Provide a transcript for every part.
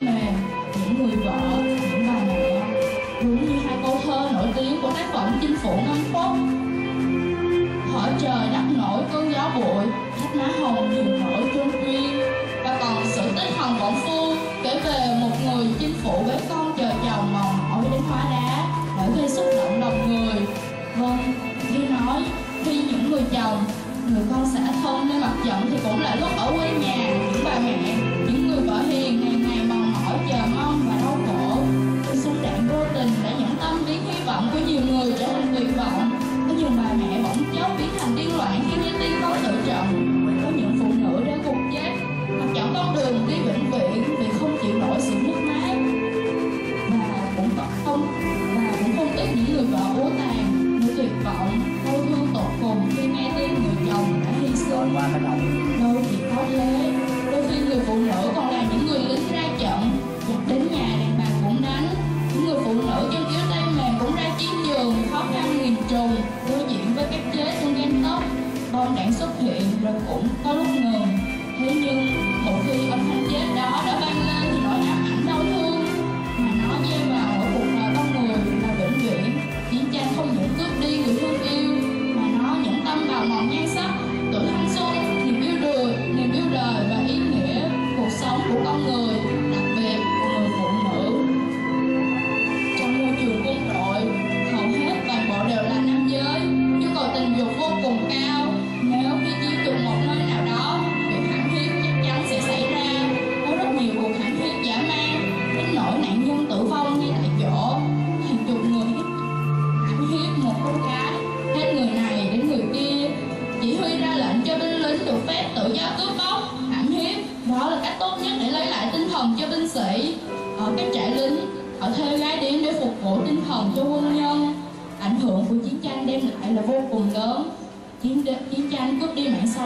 mà những người vợ, những bà mẹ đúng như hai câu thơ nổi tiếng của tác phẩm chinh phủ ngân phúc hỏi trời đất nổi cơn gió bụi khách má hồng hiền nổi trung duyên và còn sự tích hồng bổng phu kể về một người chinh phủ với con chờ chồng mòn mỏi đến hóa đá để gây xúc động lòng người. Vâng như nói, khi những người chồng, người con xã thân nên mặt trận thì cũng là lúc ở quê nhà, những bà mẹ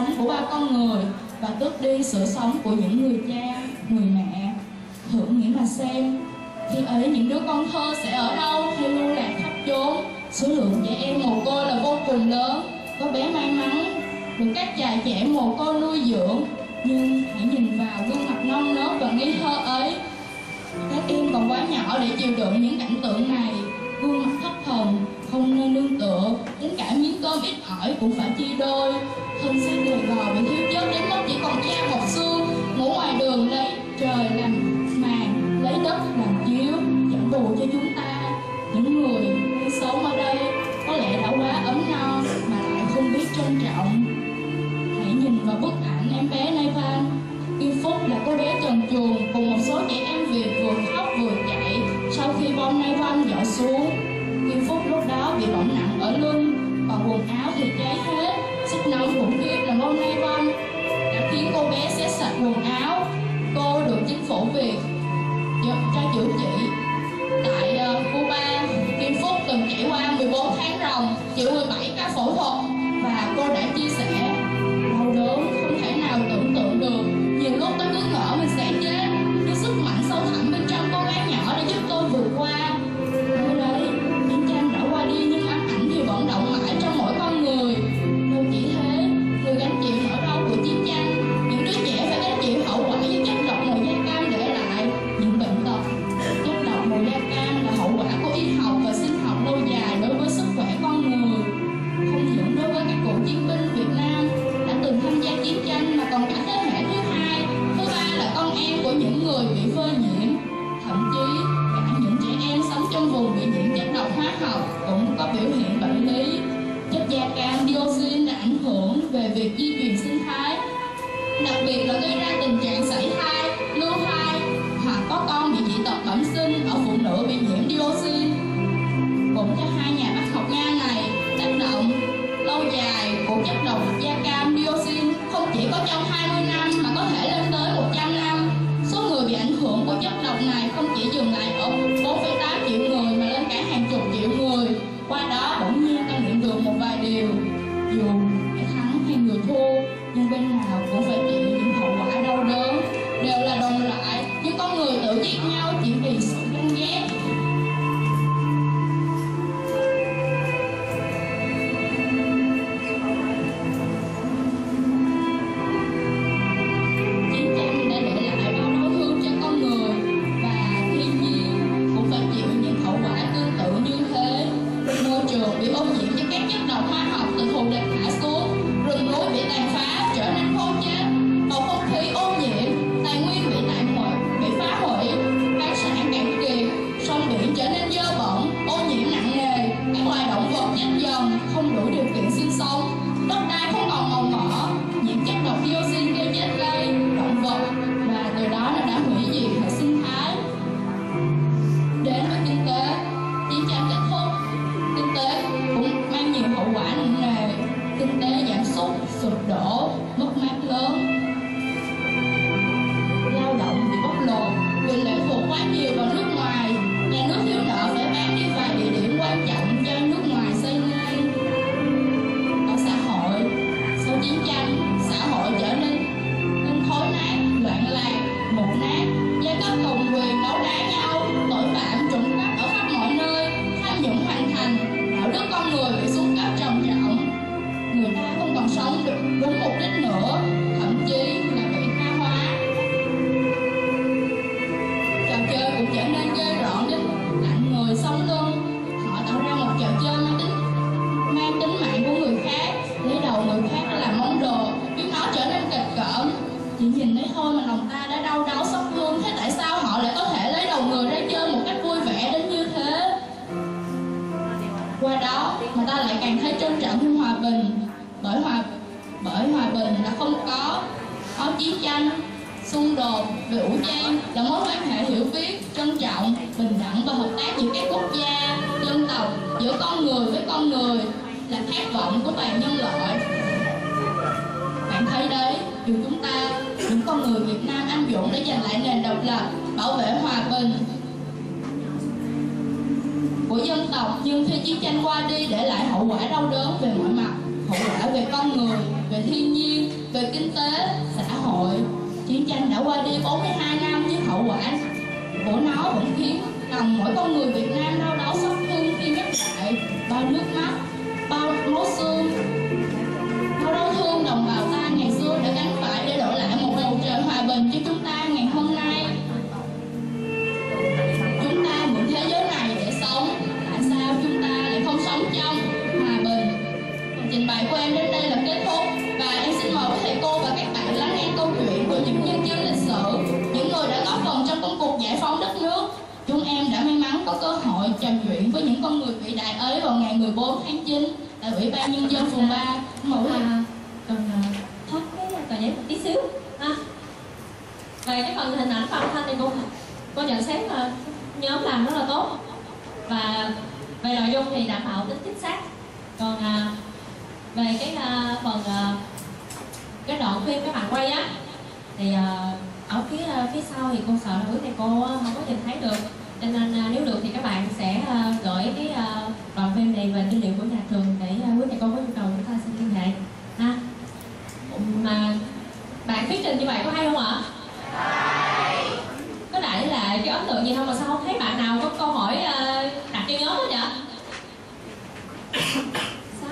sống của ba con người và tước đi sự sống của những người cha, người mẹ. Thử nghĩ mà xem, khi ấy những đứa con thơ sẽ ở đâu hay lưu lạc khắp chốn? Số lượng trẻ em mồ côi là vô cùng lớn. Có bé may mắn, được các chài trẻ mồ côi nuôi dưỡng. Nhưng hãy nhìn vào gương mặt non nớt và ngây thơ ấy. Các em còn quá nhỏ để chịu đựng những cảnh tượng này. Gương mặt thất thần không nên nương tựa. Đến cả miếng cơm ít ỏi cũng phải chia đôi thân xác gầy gò bị thiếu chất đến mức chỉ còn da một xương ngủ ngoài đường lấy trời làm màn lấy đất làm chiếu dẫn bù cho chúng ta những người sống ở đây có lẽ đã quá ấm no mà lại không biết trân trọng hãy nhìn vào bức ảnh em bé Naivan Kim Phúc là cô bé trần truồng cùng một số trẻ em Việt vừa khóc vừa chạy sau khi bom Naivan dọn xuống. Kim Phúc lúc đó bị bỏng nặng ở lưng, còn quần áo thì cháy hết. Sức nóng khủng khiếp là nay Naivan đã khiến cô bé xé sạch quần áo. Cô được chính phủ Việt giúp cho chữa trị. Tại uh, Cuba, Kim Phúc từng trải qua 14 tháng ròng, chịu 17 ca phẫu thuật và cô đã chia Miguel Sụp chiến tranh xung đột về vũ trang là mối quan hệ hiểu biết, trân trọng, bình đẳng và hợp tác giữa các quốc gia, dân tộc, giữa con người với con người là khát vọng của toàn nhân loại. Bạn thấy đấy, dù chúng ta, những con người việt nam anh dũng để giành lại nền độc lập, bảo vệ hòa bình của dân tộc, nhưng khi chiến tranh qua đi để lại hậu quả đau đớn về mọi mặt, hậu quả về con người, về thiên nhiên, về kinh tế hội. Chiến tranh đã qua đi 42 năm nhưng hậu quả. Của nó vẫn khiến lòng mỗi con người Việt Nam đau đớn xót thương khi nhắc lại bao nước mắt, bao máu xương thì ờ, ở phía ờ, phía sau thì cô sợ là quý thầy cô ờ, không có nhìn thấy được. Cho nên nếu được thì các bạn sẽ gửi cái đoạn phim này về tư liệu của nhà trường để quý thầy cô có nhu cầu chúng ta sẽ liên hệ. Ha? Mà bạn thuyết trình như vậy có hay không ạ có đại là cái ấn tượng gì không mà sao không thấy bạn nào có câu hỏi à, đặt cho nhóm hết vậy sao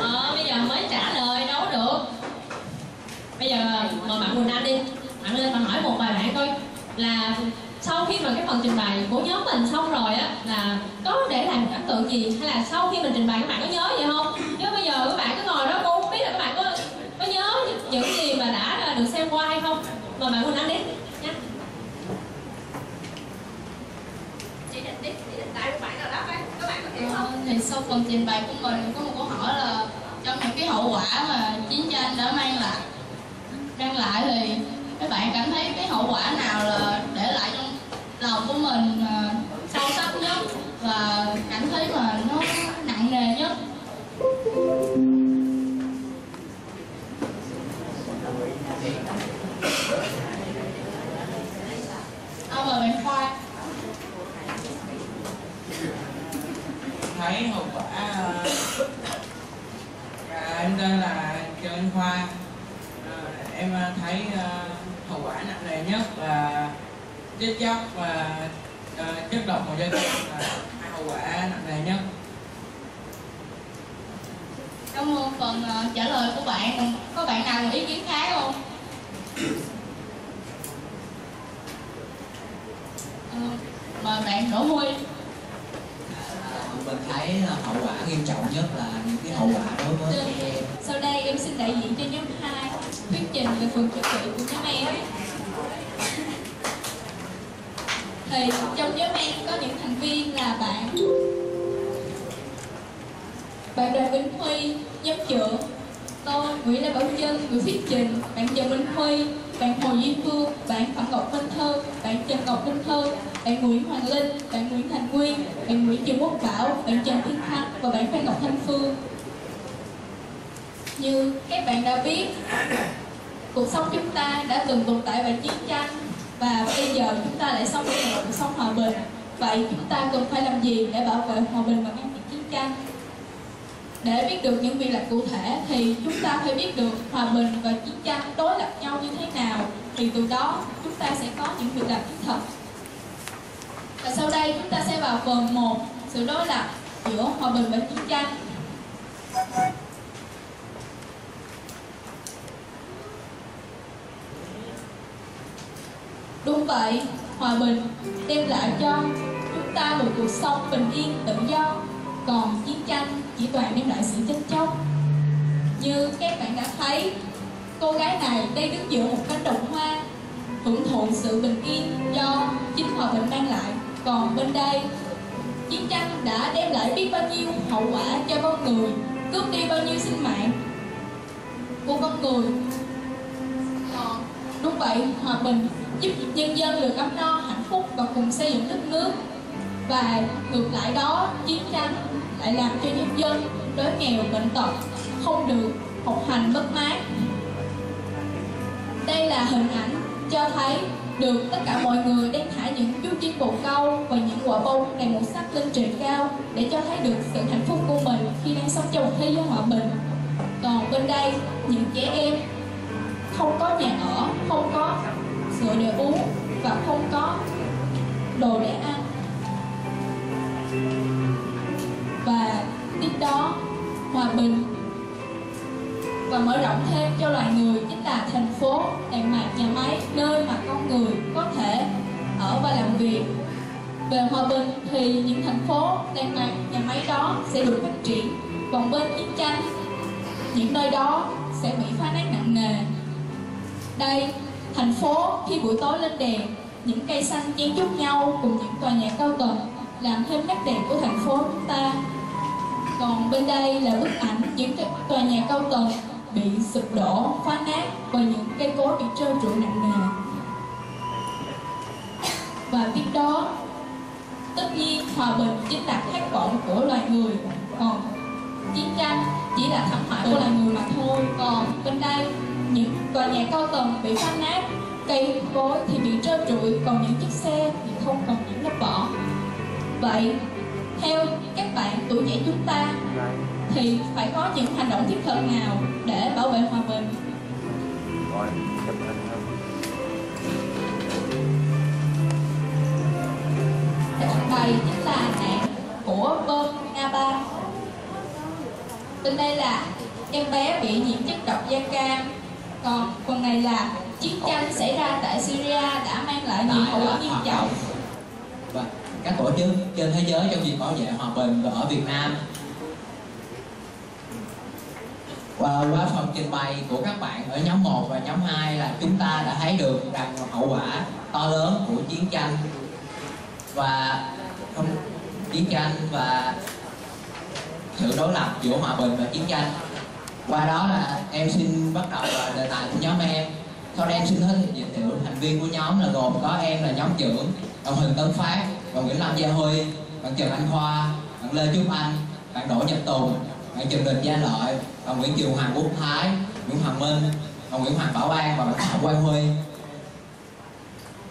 ờ bây giờ mới trả lời đâu có được bây giờ mời bạn Quỳnh Anh đi bạn lên bạn hỏi một vài bạn coi là sau khi mà cái phần trình bày của nhóm mình xong rồi á là có để lại một ấn tượng gì? Hay là sau khi mình trình bày các bạn có nhớ gì không? Chứ bây giờ các bạn cứ ngồi đó cô không biết là các bạn có có nhớ những gì mà đã được xem qua hay không? Mời bạn Quỳnh Anh đi. Nha. Chỉ định đi chỉ định tại các bạn nào đó các bạn có hiểu không? Ờ, thì sau phần trình bày của mình có một câu hỏi là trong những cái hậu quả mà chiến tranh đã mang lại mang lại thì các bạn cảm thấy cái hậu quả nào là để lại trong lòng của mình ờ, sâu sắc nhất. Và cảm thấy mà nó cam là hai hậu quả nặng nề nhất Cảm ơn phần ờ, trả lời của bạn. Còn Có bạn nào có ý kiến khác không? Ờ, mời bạn Đỗ Huy. Mình thấy là hậu quả nghiêm trọng nhất là những cái hậu quả đối với trẻ em Sau đây em xin đại diện cho nhóm 2 Thuyết trình về phần chuẩn bị của nhóm em thì trong nhóm em có những thành viên là bạn Bạn Đoàn Vĩnh Huy, nhóm trưởng Tôi, Nguyễn Lê Bảo Trân, Nguyễn Viết trình Bạn Trần Minh Huy, bạn Hồ Duy Phương, bạn Phạm Ngọc Minh Thơ, bạn Trần Ngọc Minh Thơ, bạn Nguyễn Hoàng Linh, bạn Nguyễn Thành Nguyên, bạn Nguyễn Trường Quốc Bảo, bạn Trần Thiên Thanh và bạn Phan Ngọc Thanh Phương. Như các bạn đã biết, cuộc sống chúng ta đã từng tồn tại và chiến tranh giờ chúng ta lại sống trong một cuộc sống hòa bình. Vậy chúng ta cần phải làm gì để bảo vệ hòa bình và ngăn chặn chiến tranh? Để biết được những việc làm cụ thể thì chúng ta phải biết được hòa bình và chiến tranh đối lập nhau như thế nào thì từ đó chúng ta sẽ có những việc làm thiết thực. Và sau đây chúng ta sẽ vào phần 1 sự đối lập giữa hòa bình và chiến tranh. Đúng vậy, hòa bình đem lại cho chúng ta một cuộc sống bình yên tự do. Còn chiến tranh chỉ toàn đem lại sự chết chóc. Như các bạn đã thấy cô gái này đang đứng giữa một cánh đồng hoa hưởng thụ sự bình yên do chính hòa bình mang lại. Còn bên đây chiến tranh đã đem lại biết bao nhiêu hậu quả cho con người cướp đi bao nhiêu sinh mạng của con người. Còn đúng vậy hòa bình giúp nhân dân được ấm no, hạnh phúc và cùng xây dựng đất nước. Và ngược lại đó, chiến tranh lại làm cho nhân dân đói nghèo, bệnh tật không được học hành bất mát đây là hình ảnh cho thấy được tất cả mọi người đang thả những chú chim bồ câu và những quả bông đầy màu sắc lên trời cao để cho thấy được sự hạnh phúc của mình khi đang sống trong một thế giới hòa bình. Còn bên đây, những trẻ em không có nhà ở, không có sữa để uống và không có đồ để ăn và tiếp đó hòa bình và mở rộng thêm cho loài người chính là thành phố, đàn mạc nhà máy, nơi mà con người có thể ở và làm việc. Về hòa bình thì những thành phố, đàn mạc, nhà máy đó sẽ được phát triển, còn bên chiến tranh, những nơi đó sẽ bị phá nát nặng nề. Đây, thành phố khi buổi tối lên đèn, những cây xanh chen chúc nhau cùng những tòa nhà cao tầng làm thêm nét đẹp của thành phố chúng ta. Còn bên đây là bức ảnh những tòa nhà cao tầng bị sụp đổ, phá nát và những cây cối bị trơ trụi nặng nề. Và tiếp đó, tất nhiên hòa bình chính là khát vọng của loài người, còn chiến tranh chỉ là thảm họa của loài người mà thôi. Còn bên đây, những tòa nhà cao tầng bị phá nát, cây cối thì bị trơ trụi, còn những chiếc xe thì không còn những lớp vỏ. Vậy, theo các bạn tuổi trẻ chúng ta thì phải có những hành động thiết thực nào để bảo vệ hòa bình? Rồi chụp hình thôi chính là nạn của bơm A3 Bên đây là em bé bị nhiễm chất độc da cam. Còn phần này là chiến tranh xảy ra tại Syria đã mang lại nhiều hậu quả nghiêm trọng. Và các tổ chức trên thế giới trong việc bảo vệ hòa bình và ở Việt Nam. Và qua phần trình bày của các bạn ở nhóm 1 và nhóm 2 là chúng ta đã thấy được rằng hậu quả to lớn của chiến tranh và không, chiến tranh và sự đối lập giữa hòa bình và chiến tranh qua đó là em xin bắt đầu là đề tài của nhóm em. Sau đây em xin hết giới thiệu thành viên của nhóm là gồm có em là nhóm trưởng đồng Huỳnh Tấn Phát bạn Nguyễn Lâm Gia Huy bạn Trần Anh Khoa bạn Lê Trúc Anh, bạn Đỗ Nhật Tùng, bạn Trần Đình Gia Lợi bạn Nguyễn Kiều Hoàng Quốc Thái, Nguyễn Hoàng Minh bạn Nguyễn Hoàng Bảo An và bạn Phạm Quang Huy.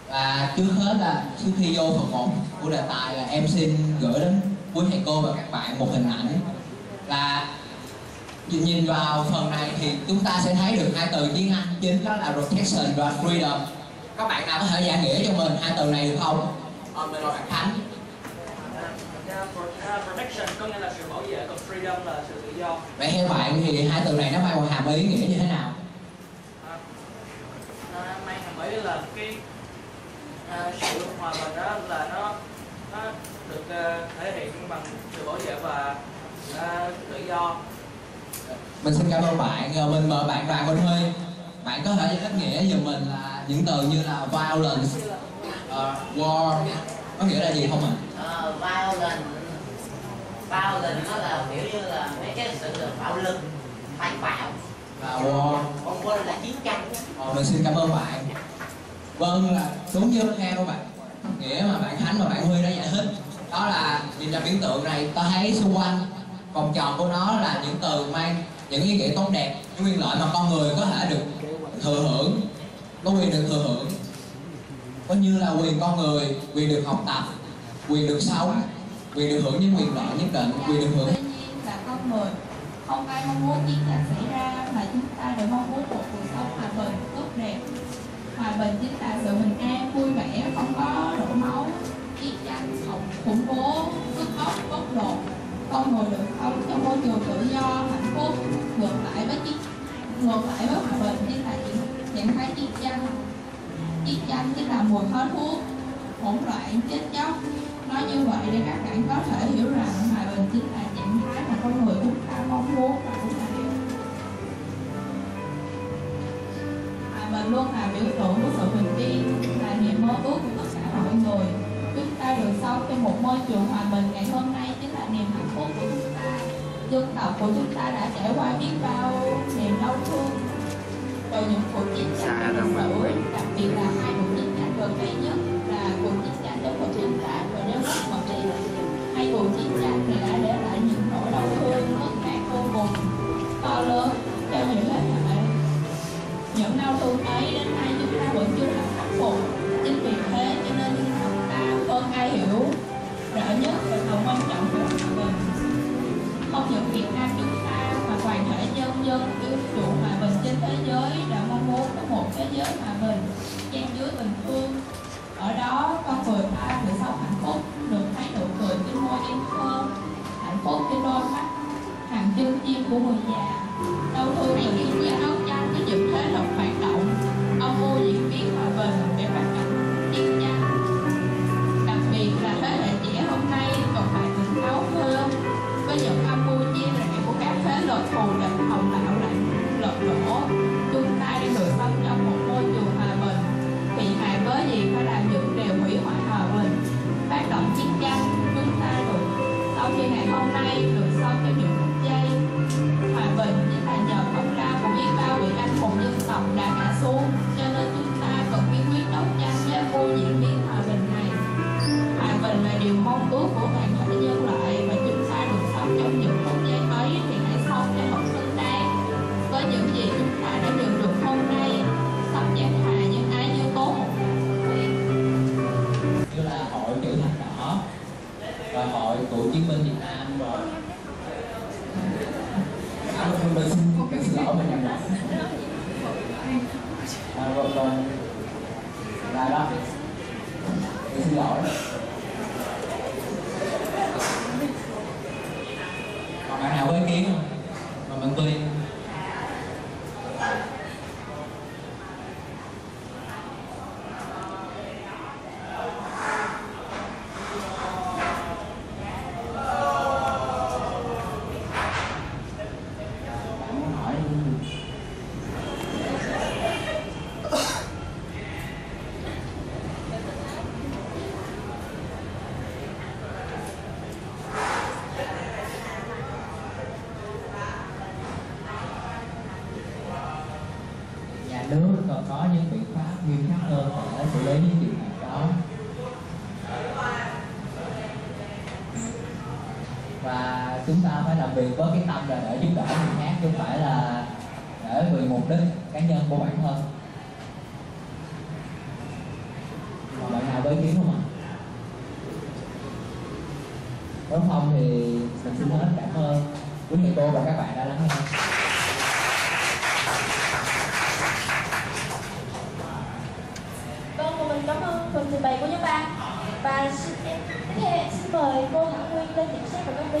Và trước hết là trước khi vô phần 1 của đề tài là em xin gửi đến quý thầy cô và các bạn một hình ảnh. Là nhìn nhìn vào phần này thì chúng ta sẽ thấy được hai từ tiếng Anh chính đó là protection và freedom các bạn nào có thể giải nghĩa cho mình hai từ này được không? Ờ, mình mời bạn Khánh protection có nghĩa là sự bảo vệ còn freedom là sự tự do Vậy theo bạn thì hai từ này nó mang một hàm ý nghĩa như thế nào? à, nó mang hàm ý là cái à, sự hòa bình đó là nó nó được à, thể hiện bằng sự bảo vệ và tự do Mình xin cảm ơn bạn, Rồi mình mời bạn Đoàn Minh Huy Bạn có thể giải thích nghĩa giùm mình là những từ như là violence, uh, war Có nghĩa là gì không ạ? Ờ, violent violent nó là kiểu như là mấy cái sự bạo lực tàn bạo. Và war. Còn quân là chiến tranh. Ờ, mình xin cảm ơn bạn. Vâng, là đúng như theo bạn. Nghĩa mà bạn Khánh và bạn Huy đã giải thích Đó là nhìn ra biểu tượng này ta thấy xung quanh Vòng tròn của nó là những từ mang những ý nghĩa tốt đẹp. Những quyền lợi mà con người có thể được thừa hưởng Có quyền được thừa hưởng. Có như là quyền con người, quyền được học tập Quyền được sống Quyền được hưởng những quyền lợi nhất định Quyền được hưởng. Nhiên là con người không ai mong muốn chiến tranh xảy ra mà chúng ta đều mong muốn một cuộc sống hòa bình tốt đẹp. Hòa bình chính là sự bình an vui vẻ không có đổ máu chiến tranh không khủng bố cướp bóc bóc lột. Con người được sống trong môi trường tự do cô ngược lại với chiếc ngược lại với hòa bình thì là nhận thấy chiến tranh. Chiến tranh chính là mùi khó thuốc. Hỗn loạn, chết chóc. Nói như vậy để các bạn có thể hiểu rằng hòa bình chính là trạng thái mà con người chúng ta mong muốn và cũng ta hiểu hòa bình luôn là biểu tượng của sự bình yên, là niềm mơ ước của tất cả mọi người. Chúng ta được sống trong một môi trường hòa bình ngày hôm nay dân tộc của chúng ta đã trải qua biết bao niềm đau thương. Rồi những cuộc chiến tranh dạ, lịch sử đặc biệt là hai cuộc chiến tranh gần đây nhất 后面聊。làm việc với cái tâm là để giúp đỡ người khác chứ không phải là để vì mục đích cá nhân của bản thân. Còn bạn nào có kiến không ạ? Nếu không thì mình xin hết cảm ơn quý thầy cô và các bạn đã lắng nghe. Con của mình cảm ơn phần trình bày của nhóm ba. Và xin, tiếp theo xin mời cô Thảo Nguyên lên nhận xét và công ty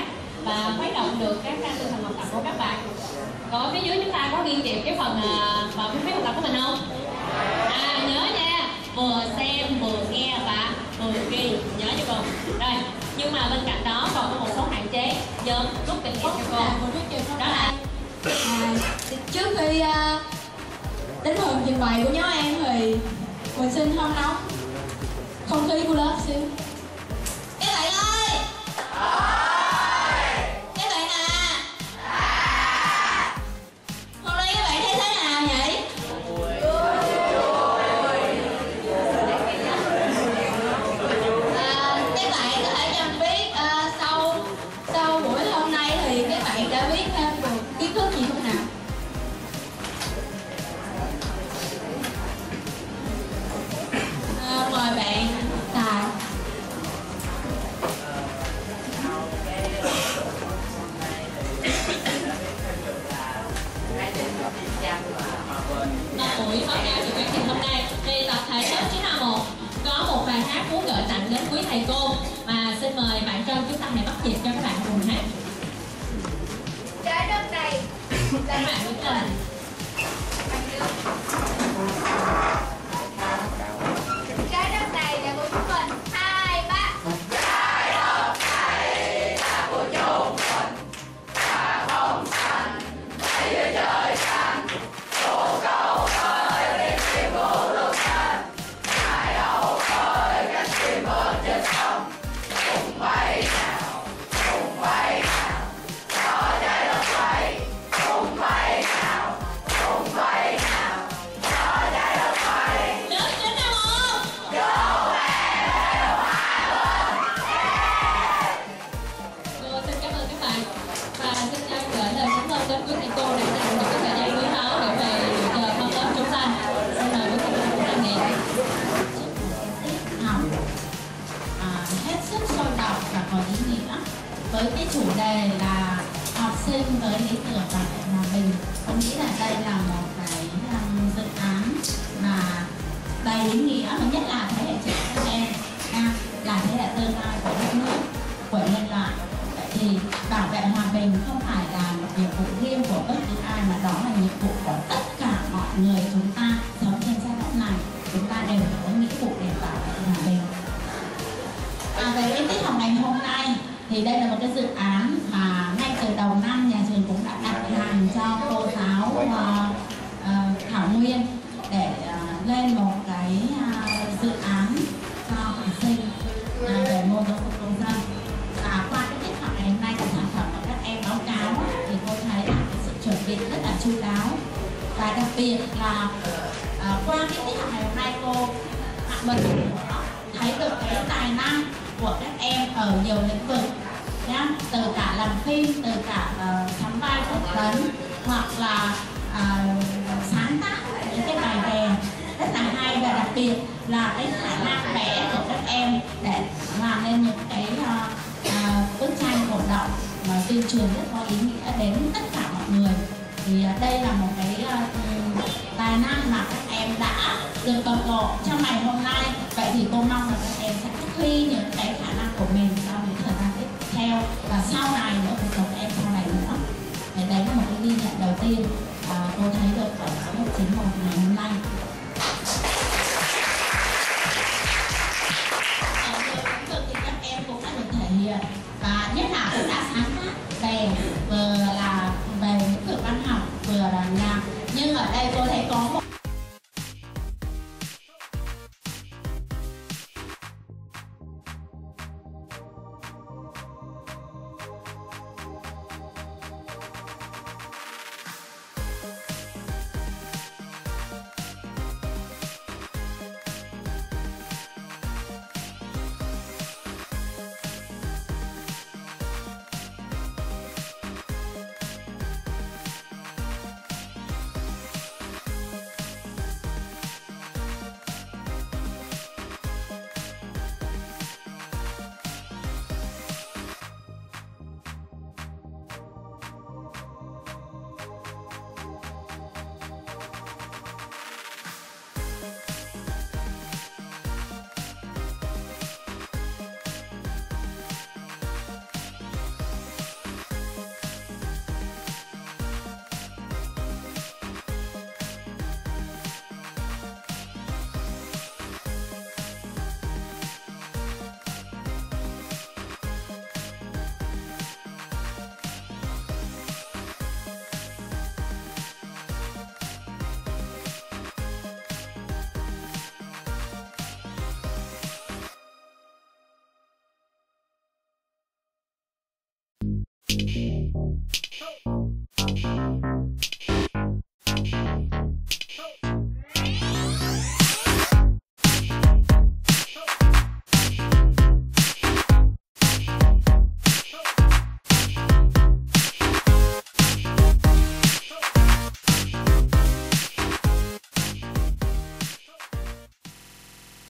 được các tinh thần học tập của các bạn. Có phía dưới chúng ta có ghi kịp cái phần à, phần phía học tập của mình không? À nhớ nha vừa xem vừa nghe và vừa ghi. Nhớ cho con. rồi nhưng mà bên cạnh đó còn có một số hạn chế. Giờ rút kinh phúc cho con. Dạ, đó là à, trước khi à, đến phần trình bày của nhóm em thì mình xin không nóng không khí của lớp xíu. Thì bảo vệ hòa bình không phải là một nhiệm vụ riêng của bất cứ ai mà đó là nhiệm vụ của tất cả mọi người. Chúng ta sống trên trái đất này chúng ta đều có nghĩa vụ để bảo vệ hòa bình. À, về cái tiết học ngày hôm nay thì đây là một cái dự án mà ngay từ đầu năm uh, sáng tác những cái bài về. Rất là hay và đặc biệt là cái khả năng vẽ của các em để làm nên những cái uh, uh, bức tranh cổ động và tuyên truyền rất có ý nghĩa đến tất cả mọi người. Thì uh, đây là một cái uh, tài năng mà các em đã được bộc lộ trong ngày hôm nay. Vậy thì cô mong là các em sẽ phát huy những cái khả năng của mình trong những thời gian tiếp theo và sau này nữa cuộc sống các em sau này nữa. Thì đấy là một cái ghi nhận đầu tiên à, cô thấy được ở số 191 ngày hôm nay. Các em thể hiện. Và nhất là cũng đã sáng tác về về